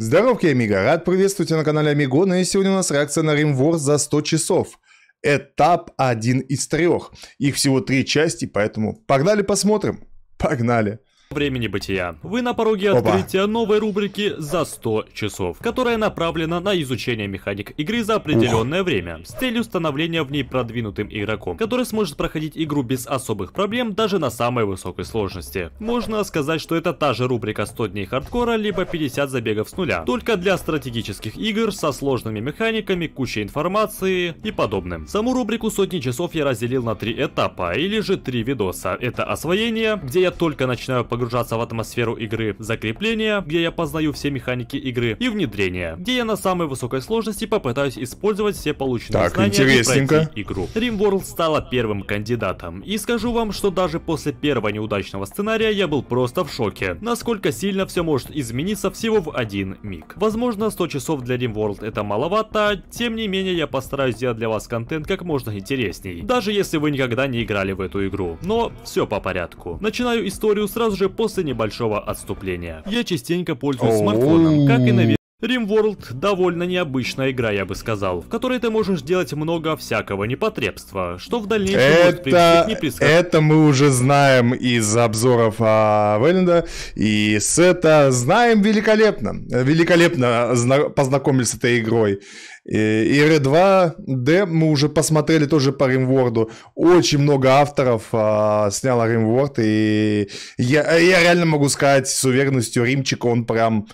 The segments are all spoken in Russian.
Здоров, Амиго! Рад приветствовать тебя на канале Амиго, ну и сегодня у нас реакция на RimWorld за 100 часов. Этап один из трех. Их всего три части, поэтому погнали посмотрим. Погнали. Времени бытия. Вы на пороге Опа. открытия новой рубрики «За 100 часов», которая направлена на изучение механик игры за определенное время, с целью становления в ней продвинутым игроком, который сможет проходить игру без особых проблем даже на самой высокой сложности. Можно сказать, что это та же рубрика 100 дней хардкора, либо 50 забегов с нуля, только для стратегических игр со сложными механиками, кучей информации и подобным. Саму рубрику сотни часов я разделил на три этапа, или же три видоса. Это освоение, где я только начинаю погружаться в атмосферу игры, закрепление, где я познаю все механики игры, и внедрение, где я на самой высокой сложности попытаюсь использовать все полученные Так, знания интересненько. и пройти игру. RimWorld стала первым кандидатом, и скажу вам, что даже после первого неудачного сценария я был просто в шоке, насколько сильно все может измениться всего в один миг. Возможно, 100 часов для RimWorld это маловато, тем не менее я постараюсь сделать для вас контент как можно интересней, даже если вы никогда не играли в эту игру. Но все по порядку. Начинаю историю сразу же после небольшого отступления. Я частенько пользуюсь смартфоном, как и наверное. RimWorld довольно необычная игра, я бы сказал, в которой ты можешь делать много всякого непотребства, что в дальнейшем может привести к Это, это мы уже знаем из обзоров а, Вейленда и Сета. Знаем великолепно. Великолепно зна- познакомились с этой игрой. И и 2D мы уже посмотрели тоже по Римворду. Очень много авторов а, сняло Римворд. И я, я реально могу сказать с уверенностью, Римчик, он прям...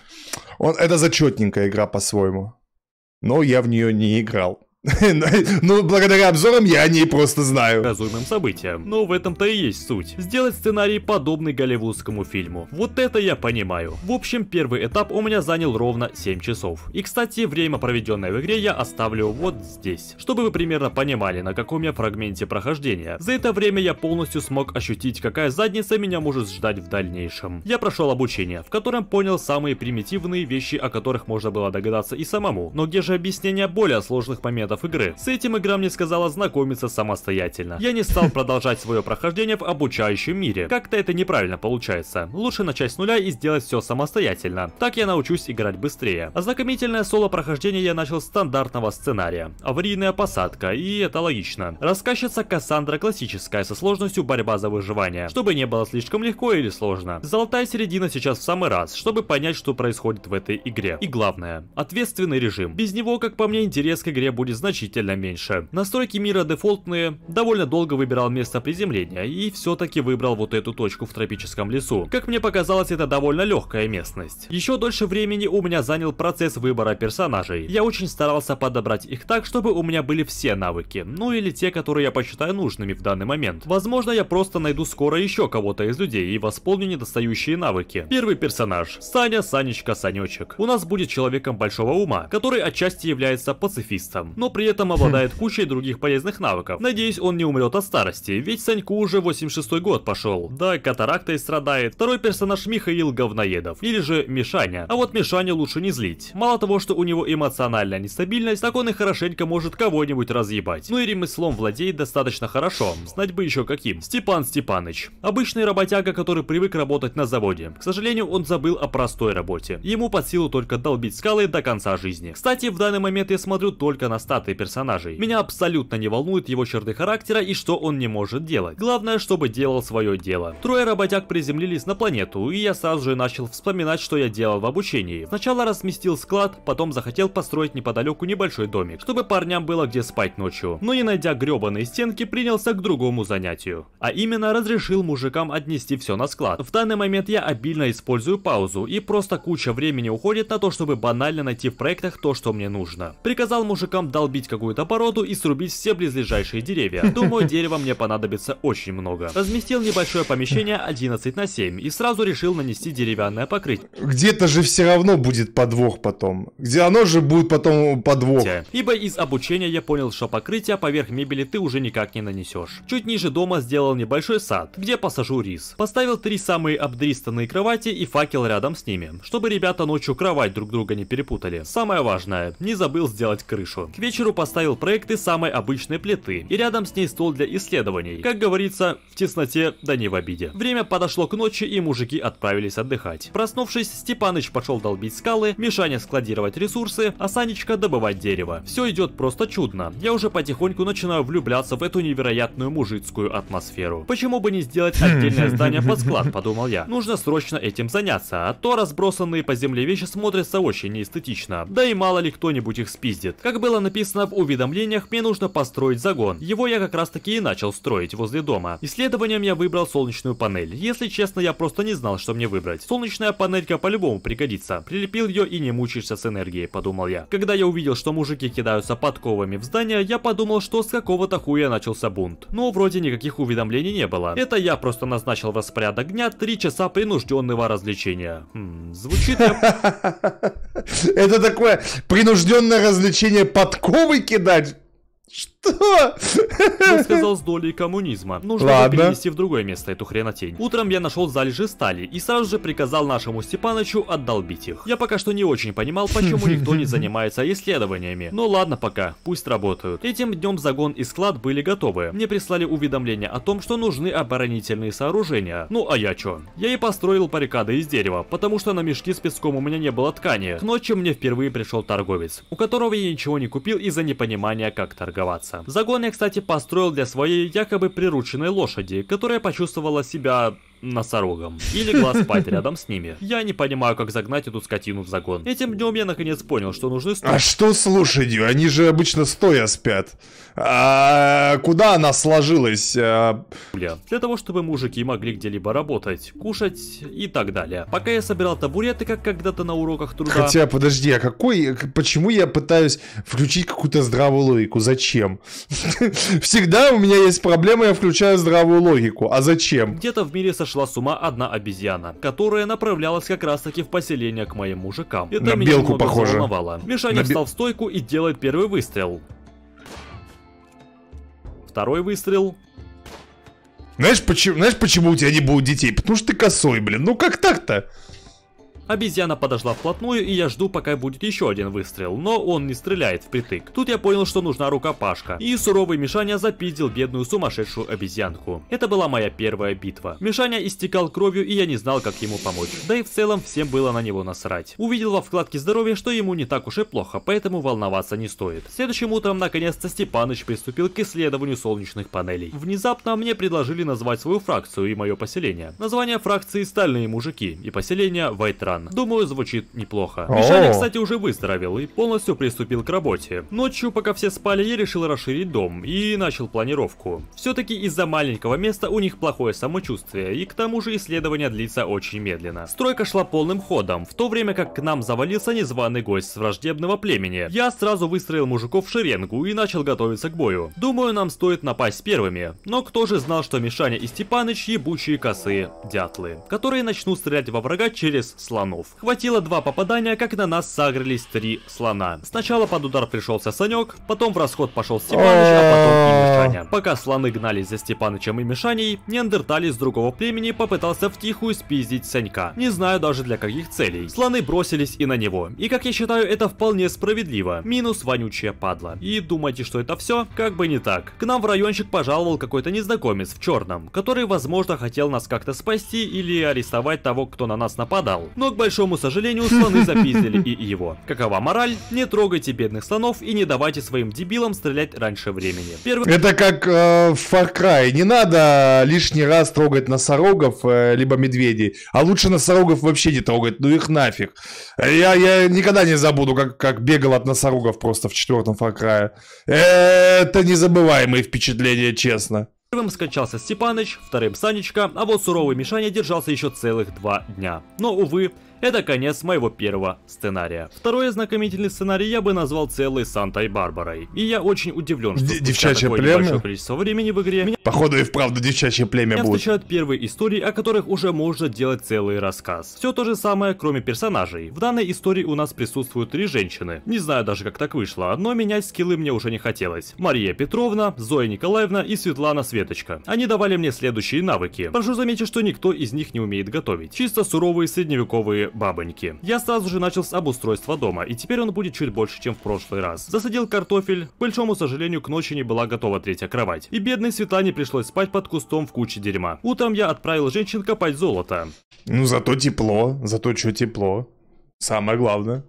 Он, это зачетненькая игра по-своему. Но я в нее не играл. Ну, благодаря обзорам я о ней просто знаю. предсказуемым событиям. Но в этом-то и есть суть. Сделать сценарий подобный голливудскому фильму. Вот это я понимаю. В общем, первый этап у меня занял ровно 7 часов. И, кстати, время, проведенное в игре, я оставлю вот здесь, чтобы вы примерно понимали, на каком я фрагменте прохождения. За это время я полностью смог ощутить, какая задница меня может ждать в дальнейшем. Я прошел обучение, в котором понял самые примитивные вещи, о которых можно было догадаться и самому. Но где же объяснение более сложных моментов игры? С этим игра мне сказала знакомиться самостоятельно. Я не стал продолжать свое прохождение в обучающем мире. Как-то это неправильно получается. Лучше начать с нуля и сделать все самостоятельно. Так я научусь играть быстрее. Ознакомительное соло прохождение я начал с стандартного сценария. Аварийная посадка, и это логично. Рассказчица Кассандра классическая, со сложностью борьба за выживание, чтобы не было слишком легко или сложно. Золотая середина сейчас в самый раз, чтобы понять, что происходит в этой игре. И главное, ответственный режим. Без него, как по мне, интерес к игре будет значительно меньше. Настройки мира дефолтные, довольно долго выбирал место приземления и все-таки выбрал вот эту точку в тропическом лесу. Как мне показалось, это довольно легкая местность. Еще дольше времени у меня занял процесс выбора персонажей. Я очень старался подобрать их так, чтобы у меня были все навыки, ну или те, которые я посчитаю нужными в данный момент. Возможно, я просто найду скоро еще кого-то из людей и восполню недостающие навыки. Первый персонаж. Саня, Санечка, Санечек. У нас будет человеком большого ума, который отчасти является пацифистом, но при этом обладает кучей других полезных навыков. Надеюсь, он не умрет от старости, ведь Саньку уже 86 год пошел. Да, катарактой страдает. Второй персонаж Михаил Говноедов, или же Мишаня. А вот Мишаня лучше не злить. Мало того, что у него эмоциональная нестабильность, так он и хорошенько может кого-нибудь разъебать. Ну и ремеслом владеет достаточно хорошо, знать бы еще каким. Степан Степаныч. Обычный работяга, который привык работать на заводе. К сожалению, он забыл о простой работе. Ему под силу только долбить скалы до конца жизни. Кстати, в данный момент я смотрю только на статы персонажей. Меня абсолютно не волнует его черты характера и что он не может делать. Главное, чтобы делал свое дело. Трое работяг приземлились на планету, и я сразу же начал вспоминать, что я делал в обучении. Сначала разместил склад, потом захотел построить неподалеку небольшой домик, чтобы парням было где спать ночью. Но не найдя гребаные стенки, принялся к другому занятию. А именно разрешил мужикам отнести все на склад. В данный момент я обильно использую паузу, и просто куча времени уходит на то, чтобы банально найти в проектах то, что мне нужно. Приказал мужикам долбить какую-то породу и срубить все близлежащие деревья. Думаю, дерева мне понадобится очень много. Разместил небольшое помещение 11 на 7 и сразу решил нанести деревянное покрытие. Где-то же все равно будет подвох потом. Где оно же будет потом подвох. Ибо из обучения я понял, что покрытие поверх мебели ты уже никак не нанесешь. Чуть ниже дома сделал небольшой сад, где посажу рис. Поставил три самые обдристанные кровати и факел рядом с ними, чтобы ребята ночью кровать друг друга не перепутали. Самое важное, не забыл сделать крышу. К вечеру вечеру поставил проекты самой обычной плиты, и рядом с ней стол для исследований. Как говорится, в тесноте, да не в обиде. Время подошло к ночи, и мужики отправились отдыхать. Проснувшись, Степаныч пошел долбить скалы, Мишаня складировать ресурсы, а Санечка добывать дерево. Все идет просто чудно. Я уже потихоньку начинаю влюбляться в эту невероятную мужицкую атмосферу. Почему бы не сделать отдельное здание под склад, подумал я. Нужно срочно этим заняться, а то разбросанные по земле вещи смотрятся очень неэстетично. Да и мало ли кто-нибудь их спиздит. Как было написано в уведомлениях, мне нужно построить загон. Его я как раз таки и начал строить возле дома. Исследованием я выбрал солнечную панель. Если честно, я просто не знал, что мне выбрать. Солнечная панелька по-любому пригодится. Прилепил ее и не мучаешься с энергией, подумал я. Когда я увидел, что мужики кидаются подковами в здание, я подумал, что с какого-то хуя начался бунт. Но вроде никаких уведомлений не было. Это я просто назначил в распорядок дня 3 часа принужденного развлечения. Хм, звучит Это такое принужденное развлечение подковы кидать? Что? Я сказал с долей коммунизма. Нужно Ладно. перенести в другое место эту хренотень. Утром я нашел залежи стали и сразу же приказал нашему Степанычу отдолбить их. Я пока что не очень понимал, почему никто не занимается исследованиями. Но ладно пока, пусть работают. Этим днем загон и склад были готовы. Мне прислали уведомление о том, что нужны оборонительные сооружения. Ну а я чё? Я и построил баррикады из дерева, потому что на мешки с песком у меня не было ткани. К ночи мне впервые пришел торговец, у которого я ничего не купил из-за непонимания, как торговаться мяса. Загон я, кстати, построил для своей якобы прирученной лошади, которая почувствовала себя носорогом. И легла спать рядом с ними. Я не понимаю, как загнать эту скотину в загон. Этим днем я наконец понял, что нужны стулья. А что с лошадью? Они же обычно стоя спят. А куда она сложилась? А... Для того, чтобы мужики могли где-либо работать, кушать и так далее. Пока я собирал табуреты, как когда-то на уроках труда. Хотя, подожди, а какой... Почему я пытаюсь включить какую-то здравую логику? Зачем? Всегда у меня есть проблема, я включаю здравую логику. А зачем? Где-то в мире сошла сошла с ума одна обезьяна, которая направлялась как раз таки в поселение к моим мужикам. Это На меня белку похоже. Заволновало. Мишаня На встал в стойку и делает первый выстрел. Второй выстрел. Знаешь почему, знаешь, почему у тебя не будет детей? Потому что ты косой, блин. Ну как так-то? Обезьяна подошла вплотную, и я жду, пока будет еще один выстрел, но он не стреляет впритык. Тут я понял, что нужна рукопашка, и суровый Мишаня запиздил бедную сумасшедшую обезьянку. Это была моя первая битва. Мишаня истекал кровью, и я не знал, как ему помочь. Да и в целом всем было на него насрать. Увидел во вкладке здоровья, что ему не так уж и плохо, поэтому волноваться не стоит. Следующим утром, наконец-то, Степаныч приступил к исследованию солнечных панелей. Внезапно мне предложили назвать свою фракцию и мое поселение. Название фракции «Стальные мужики» и поселение «Вайтран» экран. Думаю, звучит неплохо. Мишаня, кстати, уже выздоровел и полностью приступил к работе. Ночью, пока все спали, я решил расширить дом и начал планировку. Все-таки из-за маленького места у них плохое самочувствие, и к тому же исследование длится очень медленно. Стройка шла полным ходом, в то время как к нам завалился незваный гость с враждебного племени. Я сразу выстроил мужиков в шеренгу и начал готовиться к бою. Думаю, нам стоит напасть первыми, но кто же знал, что Мишаня и Степаныч ебучие косые дятлы, которые начнут стрелять во врага через слон слонов. Хватило два попадания, как на нас сагрились три слона. Сначала под удар пришелся Санек, потом в расход пошел Степаныч, а потом и Мишаня. Пока слоны гнались за Степанычем и Мишаней, неандерталец другого племени попытался втихую спиздить Санька. Не знаю даже для каких целей. Слоны бросились и на него. И как я считаю, это вполне справедливо. Минус вонючая падла. И думаете, что это все? Как бы не так. К нам в райончик пожаловал какой-то незнакомец в черном, который, возможно, хотел нас как-то спасти или арестовать того, кто на нас нападал. Но к большому сожалению, слоны запиздили и его. Какова мораль? Не трогайте бедных слонов и не давайте своим дебилам стрелять раньше времени. Первый... Это как э, в Far Cry. Не надо лишний раз трогать носорогов, э, либо медведей. А лучше носорогов вообще не трогать, ну их нафиг. Я, я никогда не забуду, как, как бегал от носорогов просто в четвертом Far Cry. Это незабываемые впечатления, честно. Первым скончался Степаныч, вторым Санечка, а вот суровый Мишаня держался еще целых два дня. Но, увы, это конец моего первого сценария. Второй ознакомительный сценарий я бы назвал целой Сантой Барбарой. И я очень удивлен, что девчачье такое племя? небольшое количество времени в игре меня... Походу и вправду девчачье племя будет. встречают первые истории, о которых уже можно делать целый рассказ. Все то же самое, кроме персонажей. В данной истории у нас присутствуют три женщины. Не знаю даже как так вышло, но менять скиллы мне уже не хотелось. Мария Петровна, Зоя Николаевна и Светлана Светочка. Они давали мне следующие навыки. Прошу заметить, что никто из них не умеет готовить. Чисто суровые средневековые бабоньки. Я сразу же начал с обустройства дома, и теперь он будет чуть больше, чем в прошлый раз. Засадил картофель, к большому сожалению, к ночи не была готова третья кровать. И бедной Светлане пришлось спать под кустом в куче дерьма. Утром я отправил женщин копать золото. Ну, зато тепло, зато что тепло. Самое главное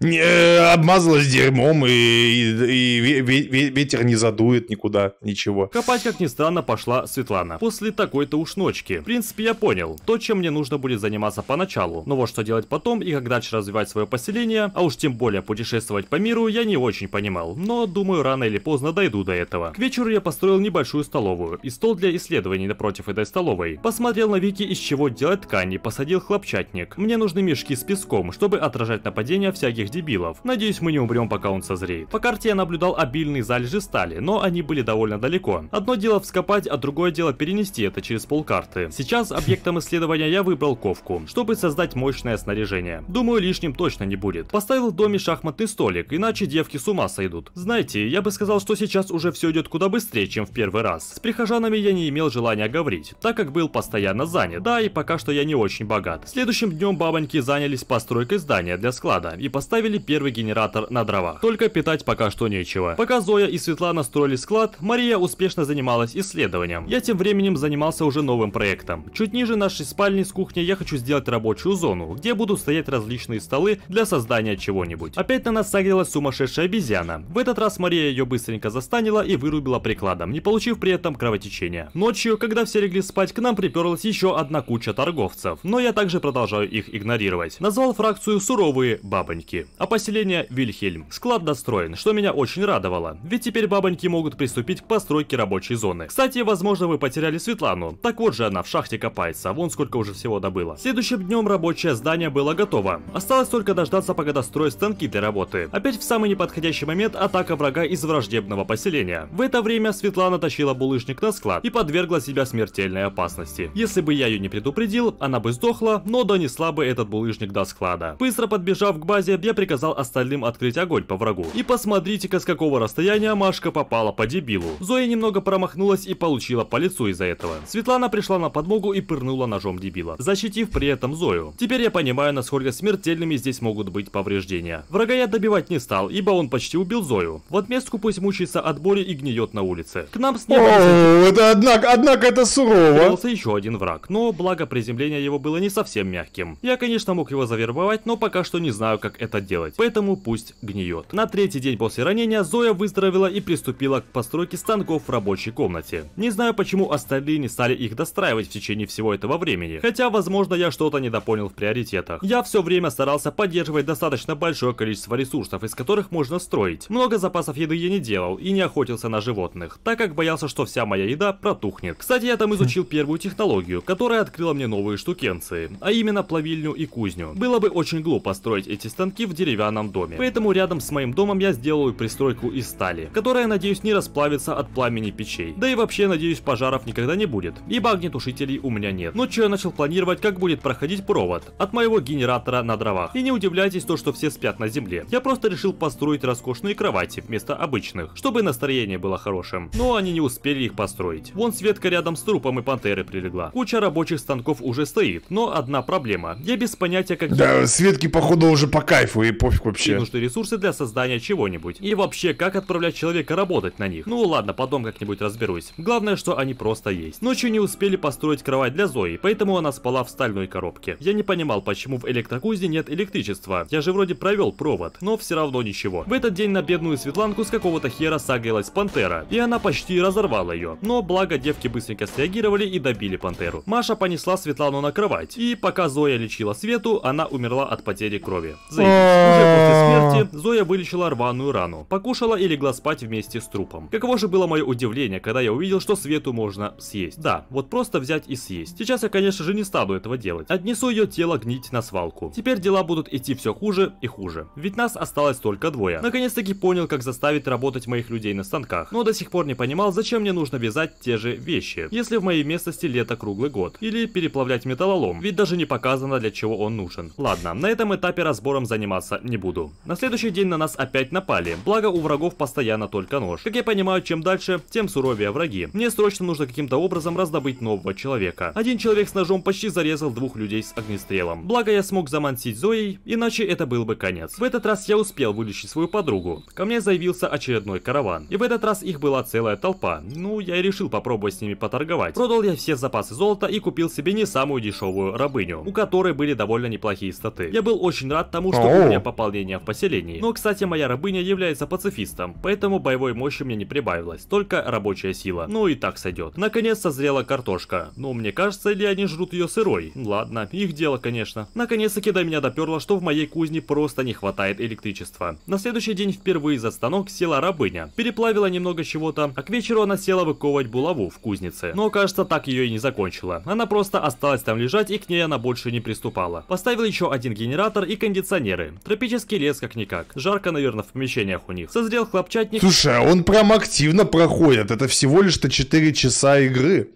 обмазалась дерьмом, и, и, и ветер не задует никуда, ничего. Копать, как ни странно, пошла Светлана. После такой-то уж ночки. В принципе, я понял. То, чем мне нужно будет заниматься поначалу. Но вот что делать потом и как дальше развивать свое поселение, а уж тем более путешествовать по миру, я не очень понимал. Но, думаю, рано или поздно дойду до этого. К вечеру я построил небольшую столовую и стол для исследований напротив этой столовой. Посмотрел на вики, из чего делать ткани, посадил хлопчатник. Мне нужны мешки с песком, чтобы отражать нападения всяких этих дебилов. Надеюсь, мы не умрем, пока он созреет. По карте я наблюдал обильные залежи стали, но они были довольно далеко. Одно дело вскопать, а другое дело перенести это через полкарты. Сейчас объектом исследования я выбрал ковку, чтобы создать мощное снаряжение. Думаю, лишним точно не будет. Поставил в доме шахматный столик, иначе девки с ума сойдут. Знаете, я бы сказал, что сейчас уже все идет куда быстрее, чем в первый раз. С прихожанами я не имел желания говорить, так как был постоянно занят. Да, и пока что я не очень богат. Следующим днем бабоньки занялись постройкой здания для склада и поставили поставили первый генератор на дровах. Только питать пока что нечего. Пока Зоя и Светлана строили склад, Мария успешно занималась исследованием. Я тем временем занимался уже новым проектом. Чуть ниже нашей спальни с кухней я хочу сделать рабочую зону, где будут стоять различные столы для создания чего-нибудь. Опять на нас согрелась сумасшедшая обезьяна. В этот раз Мария ее быстренько застанила и вырубила прикладом, не получив при этом кровотечения. Ночью, когда все легли спать, к нам приперлась еще одна куча торговцев, но я также продолжаю их игнорировать. Назвал фракцию суровые бабоньки а поселение Вильхельм. Склад достроен, что меня очень радовало, ведь теперь бабоньки могут приступить к постройке рабочей зоны. Кстати, возможно вы потеряли Светлану, так вот же она в шахте копается, вон сколько уже всего добыла. Следующим днем рабочее здание было готово, осталось только дождаться, пока достроят станки для работы. Опять в самый неподходящий момент атака врага из враждебного поселения. В это время Светлана тащила булыжник на склад и подвергла себя смертельной опасности. Если бы я ее не предупредил, она бы сдохла, но донесла бы этот булыжник до склада. Быстро подбежав к базе, я приказал остальным открыть огонь по врагу. И посмотрите-ка с какого расстояния Машка попала по дебилу. Зоя немного промахнулась и получила по лицу из-за этого. Светлана пришла на подмогу и пырнула ножом дебила, защитив при этом Зою. Теперь я понимаю, насколько смертельными здесь могут быть повреждения. Врага я добивать не стал, ибо он почти убил Зою. В отместку пусть мучается от боли и гниет на улице. К нам с неба... О, это однако, однако это сурово. еще один враг, но благо приземление его было не совсем мягким. Я, конечно, мог его завербовать, но пока что не знаю, как это делать, поэтому пусть гниет. На третий день после ранения Зоя выздоровела и приступила к постройке станков в рабочей комнате. Не знаю, почему остальные не стали их достраивать в течение всего этого времени, хотя, возможно, я что-то недопонял в приоритетах. Я все время старался поддерживать достаточно большое количество ресурсов, из которых можно строить. Много запасов еды я не делал и не охотился на животных, так как боялся, что вся моя еда протухнет. Кстати, я там изучил первую технологию, которая открыла мне новые штукенции, а именно плавильню и кузню. Было бы очень глупо строить эти станки в деревянном доме. Поэтому рядом с моим домом я сделаю пристройку из стали, которая, надеюсь, не расплавится от пламени печей. Да и вообще, надеюсь, пожаров никогда не будет, ибо огнетушителей у меня нет. Ночью я начал планировать, как будет проходить провод от моего генератора на дровах. И не удивляйтесь то, что все спят на земле. Я просто решил построить роскошные кровати вместо обычных, чтобы настроение было хорошим. Но они не успели их построить. Вон Светка рядом с трупом и пантеры прилегла. Куча рабочих станков уже стоит, но одна проблема. Я без понятия, как... Да, Светке походу уже по кайфу и пофиг вообще. И нужны ресурсы для создания чего-нибудь. И вообще, как отправлять человека работать на них. Ну ладно, потом как-нибудь разберусь. Главное, что они просто есть. Ночью не успели построить кровать для Зои, поэтому она спала в стальной коробке. Я не понимал, почему в электрокузне нет электричества. Я же вроде провел провод, но все равно ничего. В этот день на бедную Светланку с какого-то хера сагрилась пантера, и она почти разорвала ее. Но благо девки быстренько среагировали и добили пантеру. Маша понесла Светлану на кровать, и пока Зоя лечила Свету, она умерла от потери крови. Заебись. Уже после смерти Зоя вылечила рваную рану, покушала и легла спать вместе с трупом. Каково же было мое удивление, когда я увидел, что Свету можно съесть. Да, вот просто взять и съесть. Сейчас я, конечно же, не стану этого делать. Отнесу ее тело гнить на свалку. Теперь дела будут идти все хуже и хуже. Ведь нас осталось только двое. Наконец-таки понял, как заставить работать моих людей на станках. Но до сих пор не понимал, зачем мне нужно вязать те же вещи, если в моей местности лето круглый год. Или переплавлять металлолом, ведь даже не показано, для чего он нужен. Ладно, на этом этапе разбором заниматься заниматься не буду. На следующий день на нас опять напали, благо у врагов постоянно только нож. Как я понимаю, чем дальше, тем суровее враги. Мне срочно нужно каким-то образом раздобыть нового человека. Один человек с ножом почти зарезал двух людей с огнестрелом. Благо я смог замансить Зоей, иначе это был бы конец. В этот раз я успел вылечить свою подругу. Ко мне заявился очередной караван. И в этот раз их была целая толпа. Ну, я и решил попробовать с ними поторговать. Продал я все запасы золота и купил себе не самую дешевую рабыню, у которой были довольно неплохие статы. Я был очень рад тому, что у меня пополнение в поселении. Но, кстати, моя рабыня является пацифистом, поэтому боевой мощи мне не прибавилось, только рабочая сила. Ну и так сойдет. Наконец созрела картошка. Ну, мне кажется, или они жрут ее сырой. Ладно, их дело, конечно. Наконец-таки до меня доперло, что в моей кузне просто не хватает электричества. На следующий день впервые за станок села рабыня. Переплавила немного чего-то, а к вечеру она села выковывать булаву в кузнице. Но, кажется, так ее и не закончила. Она просто осталась там лежать и к ней она больше не приступала. Поставил еще один генератор и кондиционеры. Тропический лес как-никак. Жарко, наверное, в помещениях у них. Созрел хлопчатник. Слушай, а он прям активно проходит. Это всего лишь-то 4 часа игры.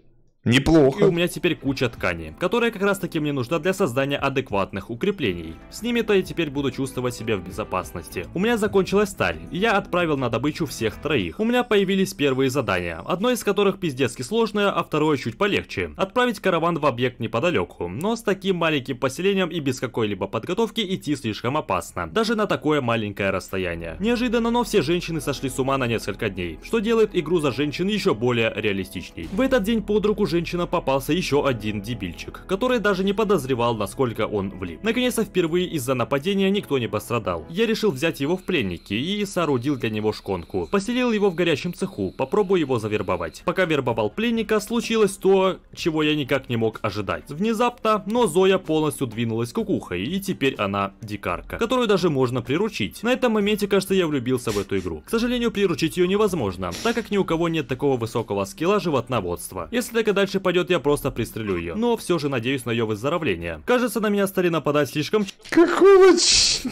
Неплохо. И у меня теперь куча ткани, которая как раз таки мне нужна для создания адекватных укреплений. С ними-то я теперь буду чувствовать себя в безопасности. У меня закончилась сталь, и я отправил на добычу всех троих. У меня появились первые задания, одно из которых пиздецки сложное, а второе чуть полегче. Отправить караван в объект неподалеку, но с таким маленьким поселением и без какой-либо подготовки идти слишком опасно, даже на такое маленькое расстояние. Неожиданно, но все женщины сошли с ума на несколько дней, что делает игру за женщин еще более реалистичней. В этот день под руку женщина попался еще один дебильчик, который даже не подозревал, насколько он влип. Наконец-то впервые из-за нападения никто не пострадал. Я решил взять его в пленники и соорудил для него шконку. Поселил его в горящем цеху, попробую его завербовать. Пока вербовал пленника, случилось то, чего я никак не мог ожидать. Внезапно, но Зоя полностью двинулась кукухой, и теперь она дикарка, которую даже можно приручить. На этом моменте, кажется, я влюбился в эту игру. К сожалению, приручить ее невозможно, так как ни у кого нет такого высокого скилла животноводства. Если так и дальше пойдет, я просто пристрелю ее. Но все же надеюсь на ее выздоровление. Кажется, на меня стали нападать слишком... Какого ч...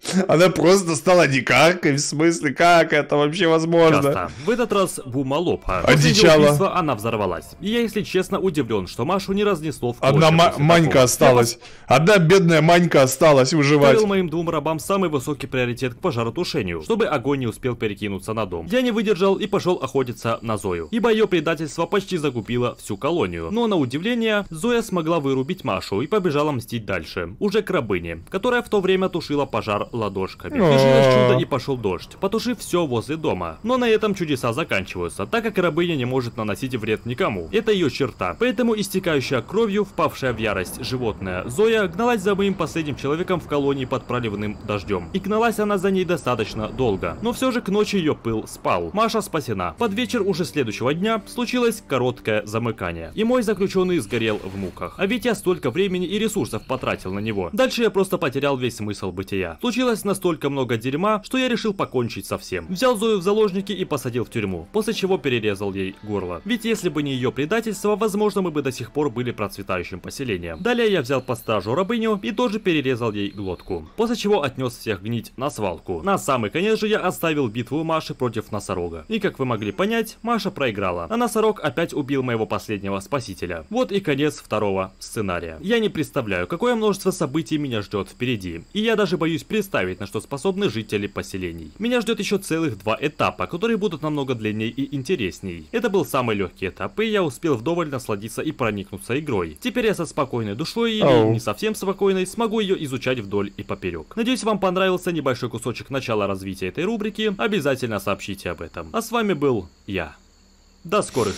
Она просто стала дикаркой, в смысле, как это вообще возможно? Часто. В этот раз Бумалопа. Одичала. она взорвалась. И я, если честно, удивлен, что Машу не разнесло в Одна ма- Манька осталась. Одна бедная Манька осталась выживать. Ставил моим двум рабам самый высокий приоритет к пожаротушению, чтобы огонь не успел перекинуться на дом. Я не выдержал и пошел охотиться на Зою, ибо ее предательство почти закупило всю колонию. Но на удивление, Зоя смогла вырубить Машу и побежала мстить дальше, уже к рабыне, которая в то время тушила пожар ладошками. Свершилось чудо и пошел дождь, потушив все возле дома. Но на этом чудеса заканчиваются, так как рабыня не может наносить вред никому. Это ее черта. Поэтому истекающая кровью, впавшая в ярость животное Зоя гналась за моим последним человеком в колонии под проливным дождем. И гналась она за ней достаточно долго. Но все же к ночи ее пыл спал. Маша спасена. Под вечер уже следующего дня случилось короткое замыкание. И мой заключенный сгорел в муках. А ведь я столько времени и ресурсов потратил на него. Дальше я просто потерял весь смысл бытия. Случилось настолько много дерьма, что я решил покончить со всем. Взял Зою в заложники и посадил в тюрьму, после чего перерезал ей горло. Ведь если бы не ее предательство, возможно мы бы до сих пор были процветающим поселением. Далее я взял под стражу рабыню и тоже перерезал ей глотку. После чего отнес всех гнить на свалку. На самый конец же я оставил битву Маши против носорога. И как вы могли понять, Маша проиграла. А носорог опять убил моего последнего спасителя. Вот и конец второго сценария. Я не представляю, какое множество событий меня ждет впереди. И я даже боюсь представить, на что способны жители поселений. Меня ждет еще целых два этапа, которые будут намного длиннее и интересней. Это был самый легкий этап, и я успел вдоволь насладиться и проникнуться игрой. Теперь я со спокойной душой или oh. не совсем спокойной смогу ее изучать вдоль и поперек. Надеюсь, вам понравился небольшой кусочек начала развития этой рубрики. Обязательно сообщите об этом. А с вами был я. До скорых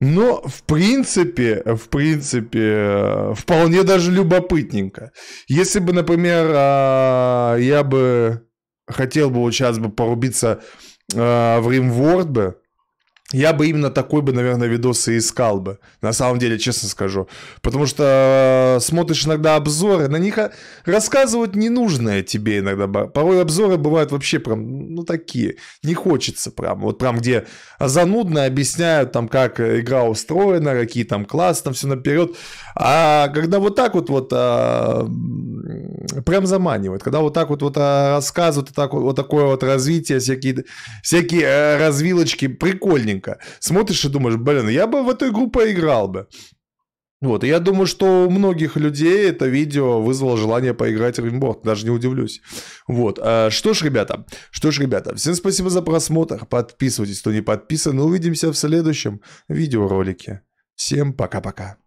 но, в принципе, в принципе, вполне даже любопытненько. Если бы, например, а, я бы хотел бы вот сейчас бы порубиться а, в Римворд бы, я бы именно такой бы, наверное, видос и искал бы. На самом деле, честно скажу. Потому что э, смотришь иногда обзоры, на них рассказывать не нужное тебе иногда. Порой обзоры бывают вообще прям, ну, такие. Не хочется прям. Вот прям где занудно объясняют там, как игра устроена, какие там классы, там все наперед. А когда вот так вот вот а, прям заманивает. Когда вот так вот, вот а, рассказывают, вот, так вот, такое вот развитие, всякие, всякие э, развилочки, прикольненько. Смотришь и думаешь, блин, я бы в эту игру поиграл бы. Вот, и я думаю, что у многих людей это видео вызвало желание поиграть в Римборд, даже не удивлюсь. Вот, а, что ж, ребята, что ж, ребята, всем спасибо за просмотр, подписывайтесь, кто не подписан, увидимся в следующем видеоролике. Всем пока-пока.